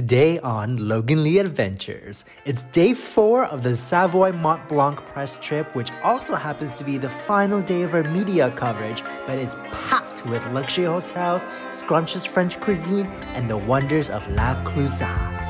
Today on Logan Ly Adventures, it's day four of the Savoie Mont Blanc press trip, which also happens to be the final day of our media coverage, but it's packed with luxury hotels, scrumptious French cuisine, and the wonders of La Clusaz.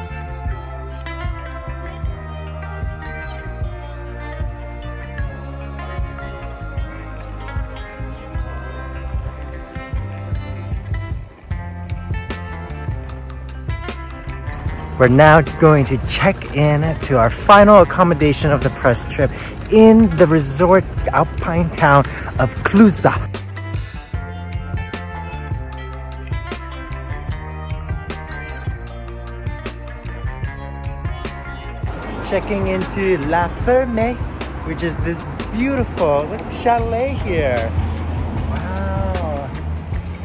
We're now going to check in to our final accommodation of the press trip in the resort alpine town of Clusaz. Checking into La Ferme, which is this beautiful chalet here. Wow.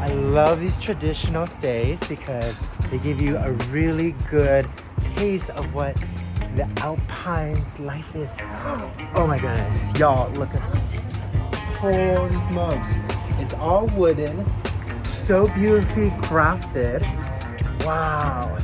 I love these traditional stays because they give you a really good taste of what the Alpines life is. Oh my goodness. Y'all, look at Holy smokes. It's all wooden, so beautifully crafted. Wow.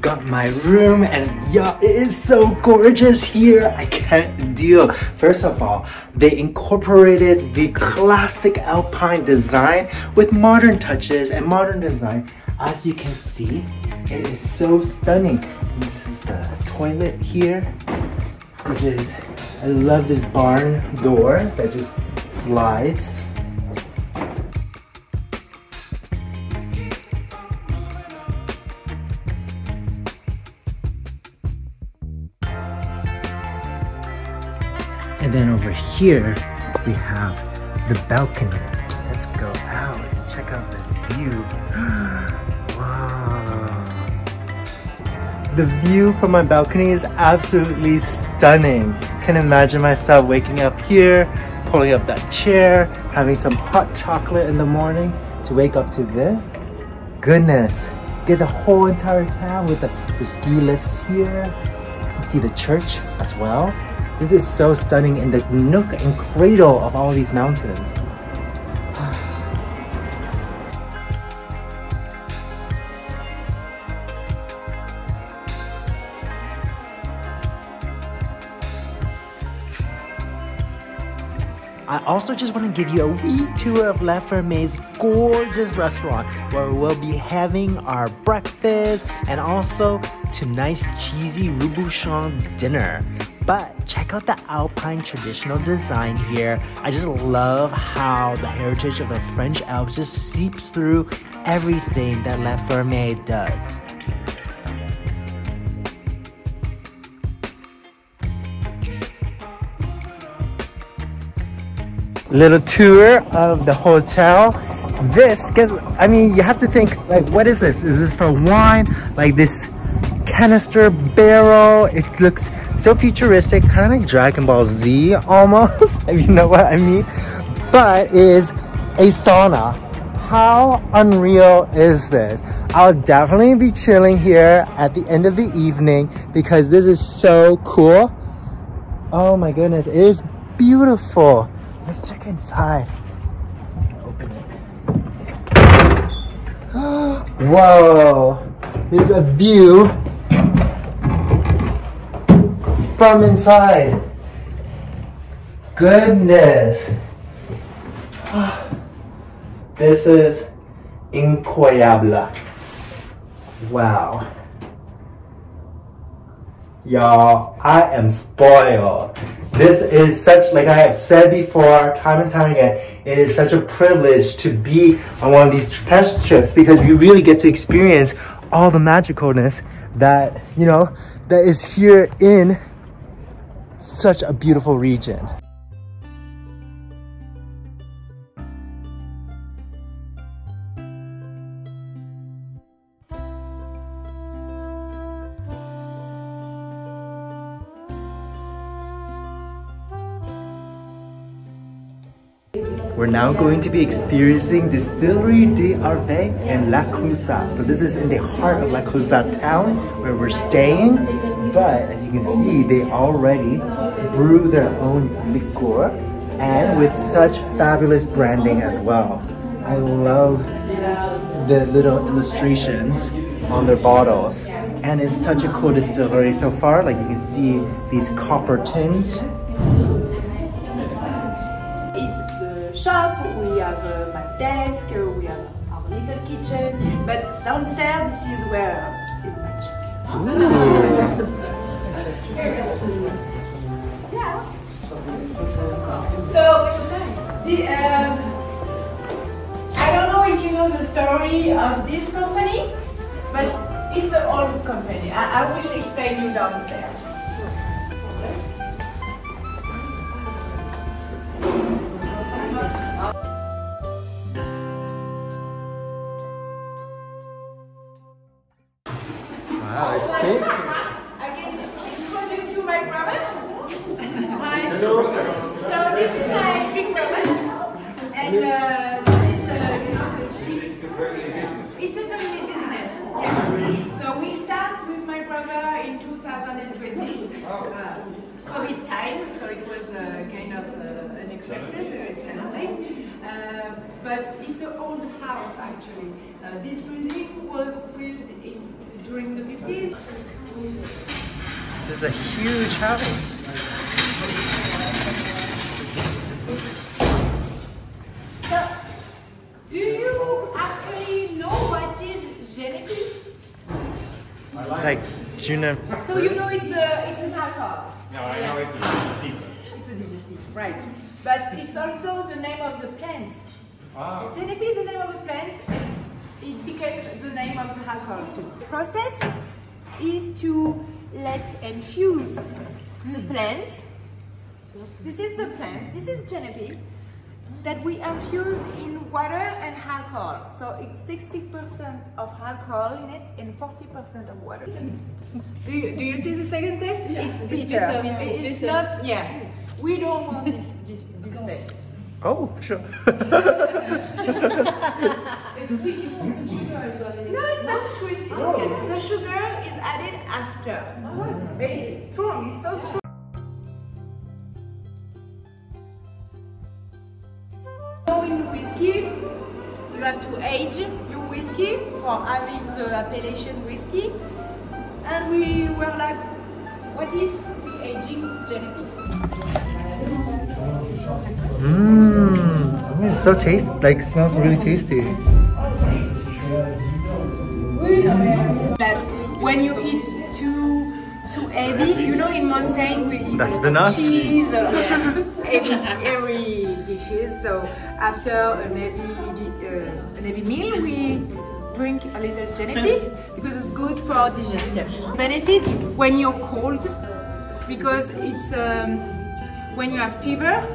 Got my room and yeah it is so gorgeous here. I can't deal. First of all they incorporated the classic alpine design with modern touches and modern design. As you can see it is so stunning. This is the toilet here which is i love this barn door that just slides here, we have the balcony. Let's go out and check out the view. wow. The view from my balcony is absolutely stunning. Can imagine myself waking up here, pulling up that chair, having some hot chocolate in the morning to wake up to this. Goodness, get the whole entire town with the, the ski lifts here. See the church as well. This is so stunning in the nook and cradle of all these mountains. I also just want to give you a wee tour of La Ferme's gorgeous restaurant where we'll be having our breakfast and also tonight's cheesy Reblochon dinner. But check out the Alpine traditional design here. I just love how the heritage of the French Alps just seeps through everything that La Ferme does. Little tour of the hotel. This, gets, I mean, you have to think, like, what is this? Is this for wine? Like this canister barrel? It looks so futuristic, kind of like Dragon Ball Z almost, if you know what I mean. But is a sauna. How unreal is this? I'll definitely be chilling here at the end of the evening because this is so cool. Oh my goodness, it is beautiful. Let's check inside. Whoa, there's a view from inside. Goodness. This is incroyable. Wow. Y'all, I am spoiled. This is such, like I have said before, time and time again, it is such a privilege to be on one of these press trips because we really get to experience all the magicalness that, you know, that is here in such a beautiful region. We're now going to be experiencing Distillery des Aravis in La Clusaz. So this is in the heart of La Clusaz town where we're staying. But as you can see, they already brew their own liqueur. and with such fabulous branding as well. I love the little illustrations on their bottles. And it's such a cool distillery so far. Like you can see these copper tins. It's the shop. We have uh, my desk. We have our little kitchen. But downstairs this is where so the um, I don't know if you know the story of this company but it's an old company. I, I will explain you downstairs. Uh, COVID time, so it was uh, kind of uh, unexpected, uh, challenging. Uh, but it's an old house actually. Uh, this building was built in, during the 50s. This is a huge house. Like Juna. So you know it's a it's an alcohol. No, I know it's a deep. It's a digestive, right? But it's also the name of the plant. Ah. Genepi is the name of the plant. It becomes the name of the alcohol too. The process is to let infuse the plant. This is the plant. This is genepi that we infuse in water and alcohol. So it's 60% of alcohol in it and 40% of water. Do you, do you see the second test? It's bitter. bitter, yeah, it's It's bitter. not, yeah. We don't want this, this, this test. Oh, sure. It's sweet, you want some sugar as well. No, it's not sweet. Oh. The sugar is added after. But it's strong, it's so strong. Whiskey, you have to age your whiskey for having uh, the appellation whiskey. And we were like, what if we aging genepi? Mmm. It's so tasty. Like smells really tasty. That when you eat too too heavy, you know, in mountain we eat That's the cheese, uh, or every, every dishes. So after an heavy uh, an heavy meal, we drink a little genepi because it's good for our digestion. Benefits when you're cold because it's um, when you have fever.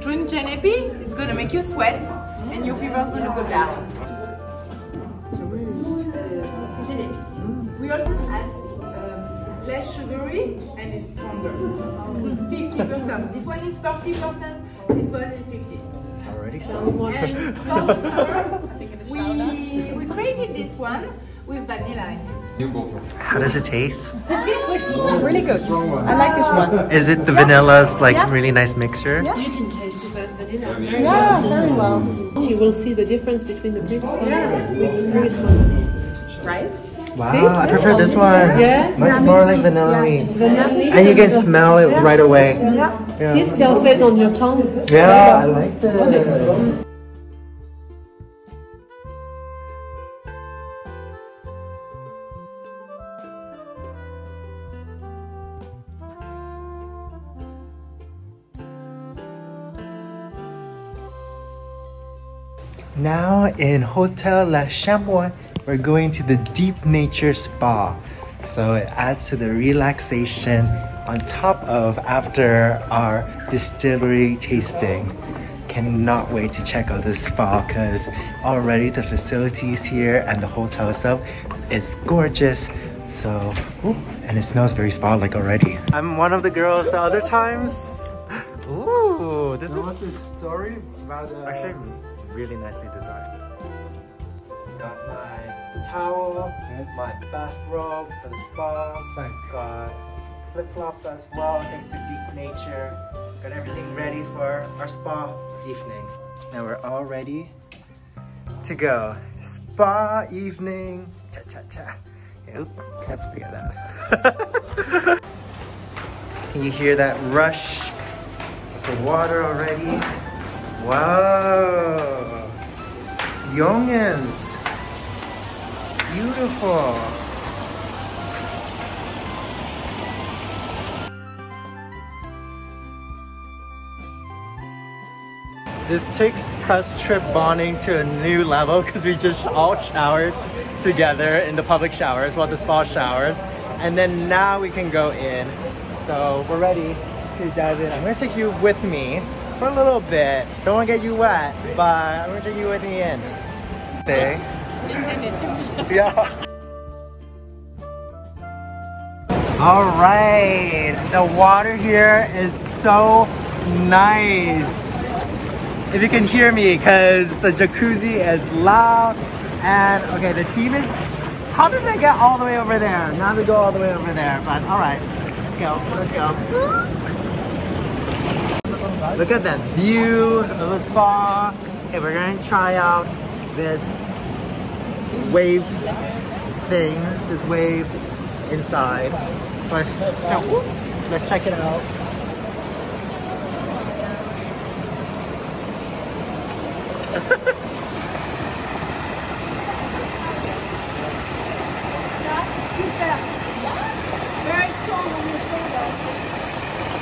Drink genepi, it's gonna make you sweat, and your fever is gonna go down. We also it's less sugary and it's stronger. 50%. This one is 40%, this one is 50. Already And for the summer, we, we created this one with vanilla. in it. How does it taste? Really good. I like this one. Is it the vanilla's like Yeah. really nice mixture? You can taste the vanilla. Very Yeah, very well. well. You will see the difference between the previous oh, one and the previous one. Right? Wow, I prefer this one. Yeah? Much more like vanilla Vanilla. And you can smell it right away. See, it still stays on your tongue. Yeah, I like that. Now in Hotel La Chamois, we're going to the deep nature spa. So it adds to the relaxation on top of after our distillery tasting. Cannot wait to check out this spa because already the facilities here and the hotel itself is gorgeous. So, ooh, and it smells very spa-like already. I'm one of the girls the other times. Ooh, this What's is the story about uh, actually really nicely designed. Towel, Yes. my bathrobe for the spa. Thank Got flip flops as well, thanks to Deep Nature. Got everything ready for our spa evening. Now we're all ready to go. Spa evening. Cha cha cha. Oop, can't forget that. Can you hear that rush of the water already? Wow. Youngins. Beautiful. This takes press trip bonding to a new level because we just all showered together in the public showers, well the spa showers. And then now we can go in. So we're ready to dive in. I'm gonna take you with me for a little bit. Don't wanna get you wet, but I'm gonna take you with me in. Okay. Yeah. All right, the water here is so nice. If you can hear me, because the jacuzzi is loud. And okay, the team is, how did they get all the way over there? Now they go all the way over there, but all right, let's go, let's go. Look at that view of the spa. Okay, we're gonna try out this wave thing, this wave inside. So let's, let's check it out.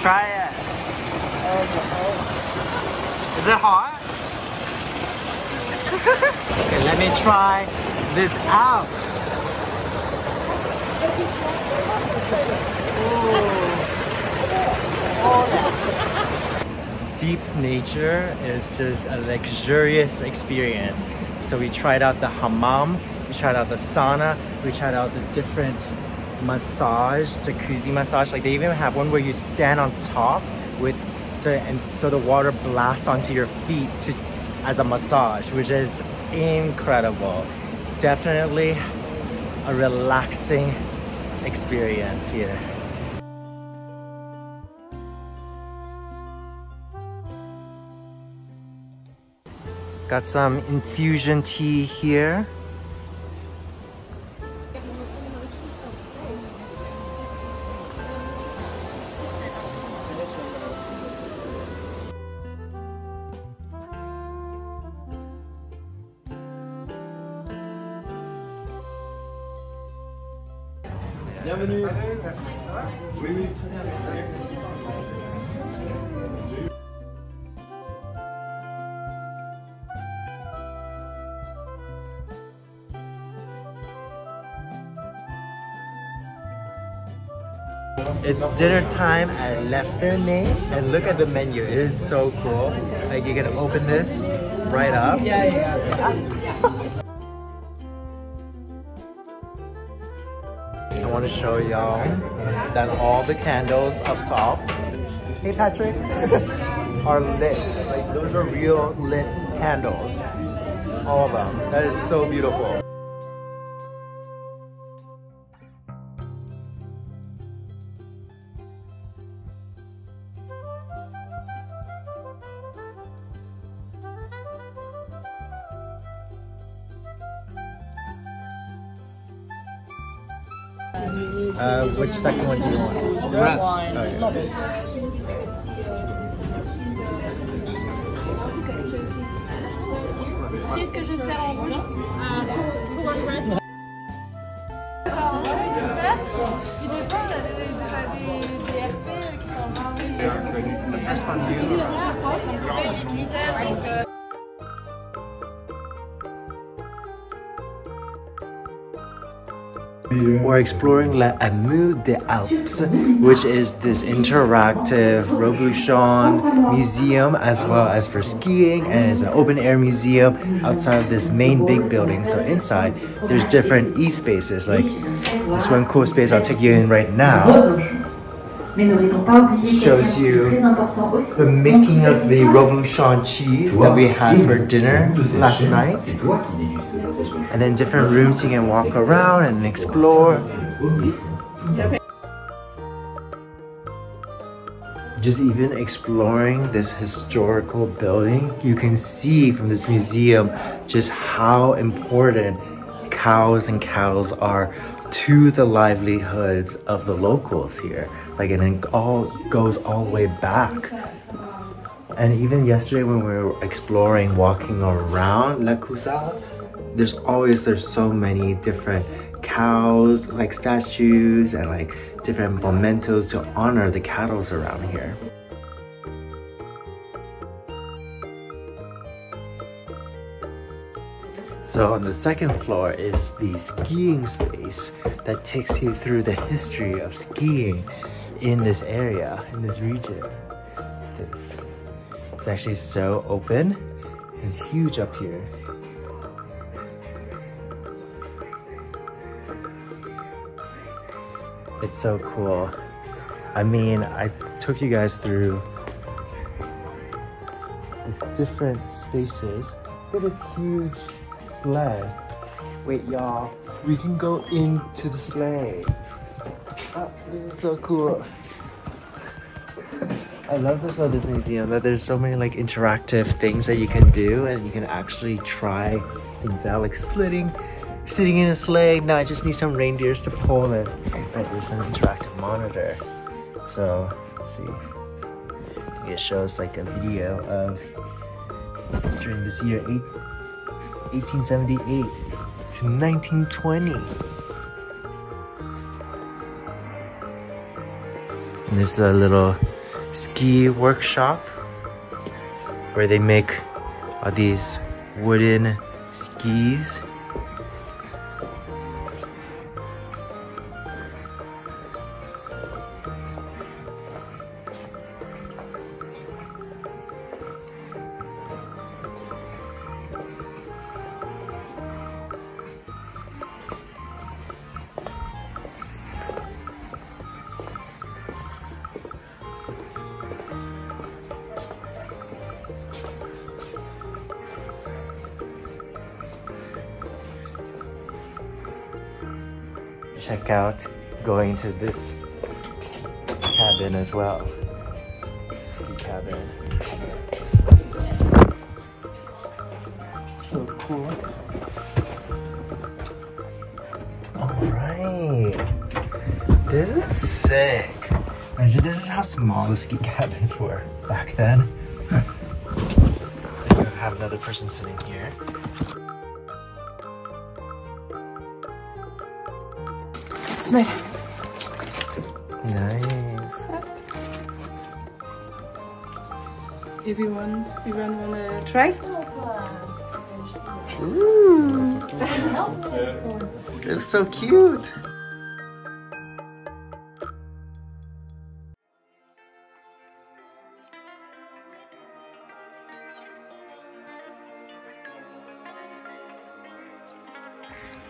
Try it. Is it hot? okay, let me try this out. Deep nature is just a luxurious experience. So we tried out the hammam, we tried out the sauna, we tried out the different massage, jacuzzi massage. Like they even have one where you stand on top with so and so the water blasts onto your feet to as a massage, which is incredible. Definitely a relaxing experience here. Got some infusion tea here. It's dinner time at La Ferme and look at the menu. It is so cool. Like you can open this right up. Yeah, yeah. I want to show y'all that all the candles up top, hey Patrick, are lit. Like those are real lit candles. All of them. That is so beautiful. Uh, which second one do you want? Wraps. Okay. Qu'est-ce que je sers en rouge Un pour un bread. Puis des fois, on a des, des, des RP qui sont vraiment That's fun Puis too. les rouges, We're exploring La Amu des Alpes, which is this interactive Reblochon museum as well as for skiing and it's an open air museum outside of this main big building. So inside there's different e-spaces like this one cool space I'll take you in right now Mais n'aurait-on pas oublié Shows you très important aussi the making of the Reblochon cheese that we had for dinner last night. And then different rooms you can walk around and explore. just even exploring this historical building, you can see from this museum just how important cows and cows are to the livelihoods of the locals here. Like, and it all goes all the way back. And even yesterday when we were exploring, walking around La Clusaz, there's always, there's so many different cows, like statues and like different mementos to honor the cattle around here. So on the second floor is the skiing space that takes you through the history of skiing in this area, in this region. It's, it's actually so open and huge up here. It's so cool. I mean, I took you guys through these different spaces. At this huge sleigh. Wait, y'all, we can go into the sleigh. Oh, this is so cool. I love this about this museum that there's so many like interactive things that you can do and you can actually try things out like slitting sitting in a sleigh. Now I just need some reindeers to pull it. Right, there's an interactive monitor. So, let's see. It shows like a video of during this year, eight, 1878 to 1920. And this is a little ski workshop where they make these wooden skis check out going to this cabin as well. Ski cabin. So cool. Alright. This is sick. Imagine this is how small the ski cabins were back then. have another person sitting here. Smell. Nice. Everyone, everyone wanna try? Ooh. It's so cute.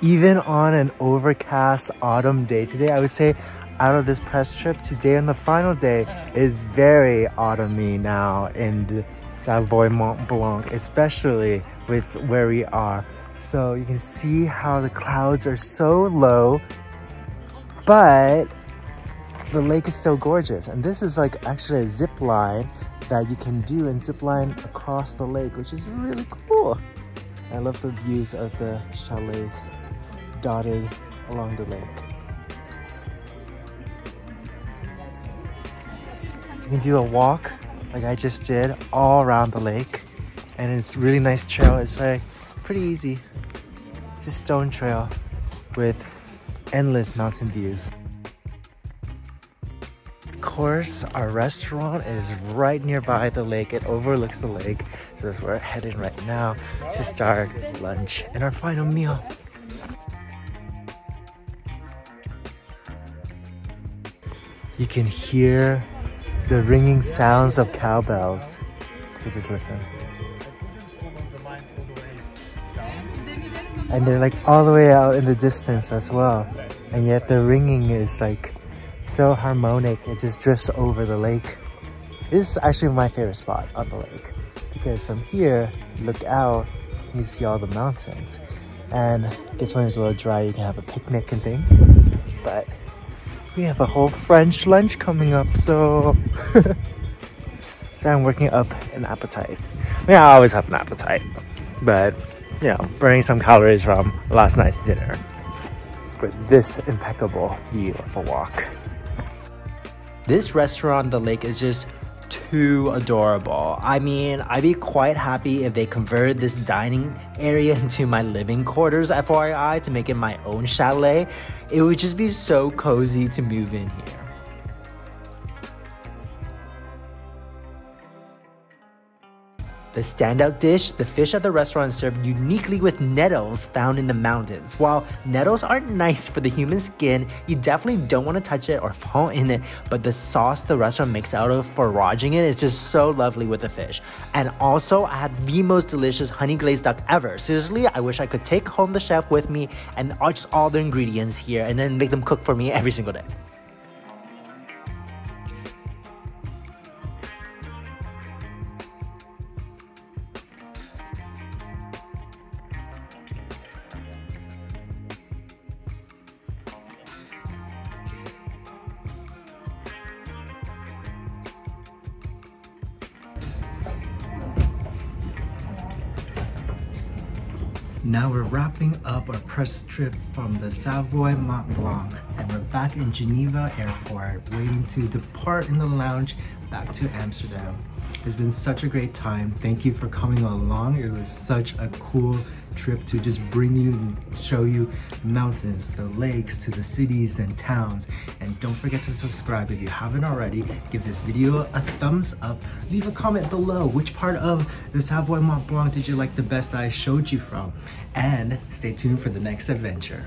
Even on an overcast autumn day today, I would say out of this press trip, today on the final day is very autumny now in Savoie Mont Blanc, especially with where we are. So you can see how the clouds are so low, but the lake is so gorgeous. And this is like actually a zip line that you can do and zip line across the lake, which is really cool. I love the views of the chalets dotted along the lake. You can do a walk like I just did all around the lake and it's really nice trail. It's like pretty easy. It's a stone trail with endless mountain views. Of course, our restaurant is right nearby the lake. It overlooks the lake. So that's where we're headed right now to start lunch and our final meal. You can hear the ringing sounds of cowbells. You just listen. And they're like all the way out in the distance as well. And yet the ringing is like so harmonic. It just drifts over the lake. This is actually my favorite spot on the lake. Because from here, look out, you see all the mountains. And this one is a little dry, you can have a picnic and things. But we have a whole French lunch coming up, so So I'm working up an appetite. I mean, I always have an appetite, but you know, burning some calories from last night's dinner with this impeccable view of a walk. This restaurant, on The Lake, is just too adorable. I mean, I'd be quite happy if they converted this dining area into my living quarters, FYI, to make it my own chalet. It would just be so cozy to move in here. The standout dish, the fish at the restaurant is served uniquely with nettles found in the mountains. While nettles aren't nice for the human skin, you definitely don't want to touch it or fall in it, but the sauce the restaurant makes out of foraging it is just so lovely with the fish. And also, I had the most delicious honey glazed duck ever. Seriously, I wish I could take home the chef with me and just all the ingredients here and then make them cook for me every single day. Now we're wrapping up our press trip from the Savoie Mont Blanc and we're back in Geneva Airport waiting to depart in the lounge back to Amsterdam. It's been such a great time. Thank you for coming along. It was such a cool trip to just bring you and show you mountains, the lakes, to the cities and towns. And don't forget to subscribe if you haven't already. Give this video a thumbs up. Leave a comment below. Which part of the Savoie Mont Blanc did you like the best I showed you from? And stay tuned for the next adventure.